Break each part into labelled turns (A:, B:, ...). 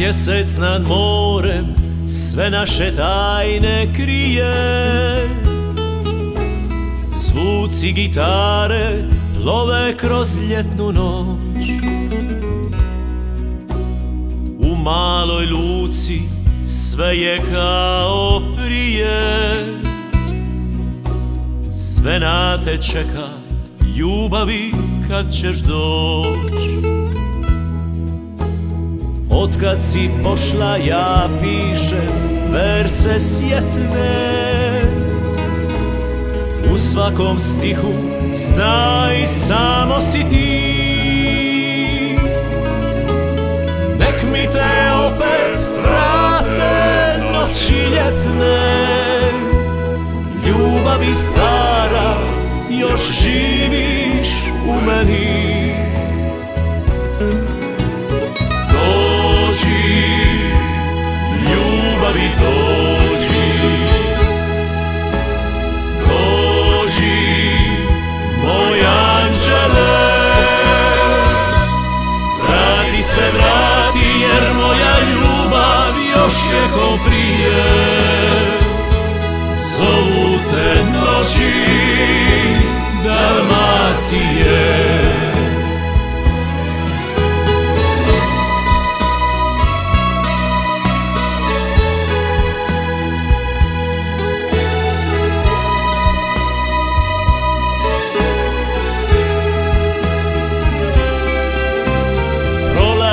A: Mjesec nad morem sve naše tajne krije. Zvuci gitare love kroz ljetnu noć. U maloj luci sve je kao prije. Sve na te čeka ljubavi kad ćeš doć Otkad si pošla ja pišem verse sjetne. U svakom stihu znaj samo si ti. Nek mi te opet vrate noći ljetne. Ljubavi stara još živiš u meni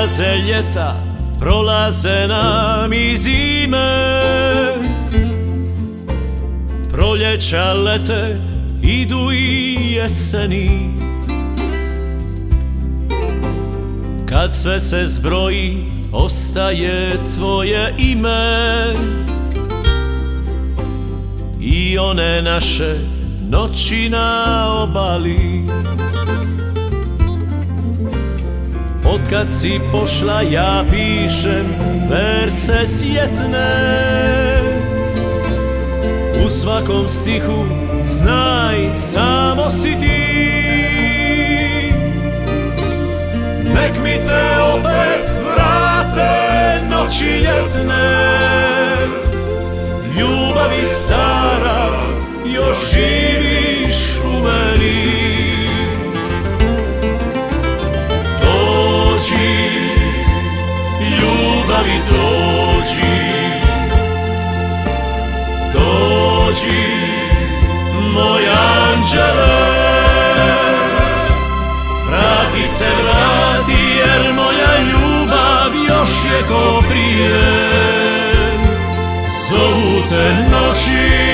A: Prolaze ljeta, prolaze nam i zime. Proljeća lete, idu i jeseni. Kad sve se zbroji, ostaje tvoje ime. I one naše noći na obali Otkad si pošla ja pišem verse sjetne. U svakom stihu znaj samo si ti. Nek mi te opet vrate noći ljetne. Ljubavi stara još živiš u meni ljubavi dođi. Dođi, moj anđele. Vrati se, vrati jer moja ljubav još je ko prije. Zovu te noći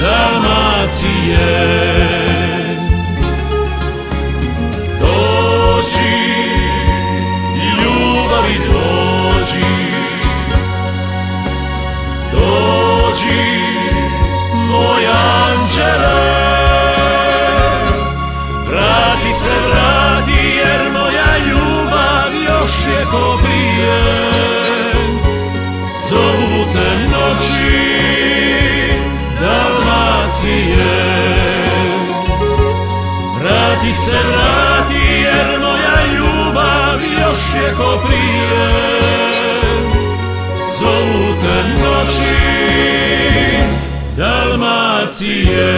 A: Dalmacije još je ko prije Zovu te noći Dalmacije. Vrati se, vrati jer moja ljubav još je ko prije. Zovu te noći Dalmacije